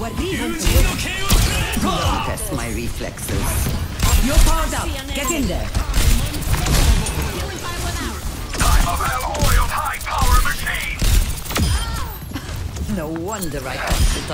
Don't 竜神の剣をくれ test my reflexes. You're powered up. Get in there. Time of hell oiled high-power machine! No wonder I punched it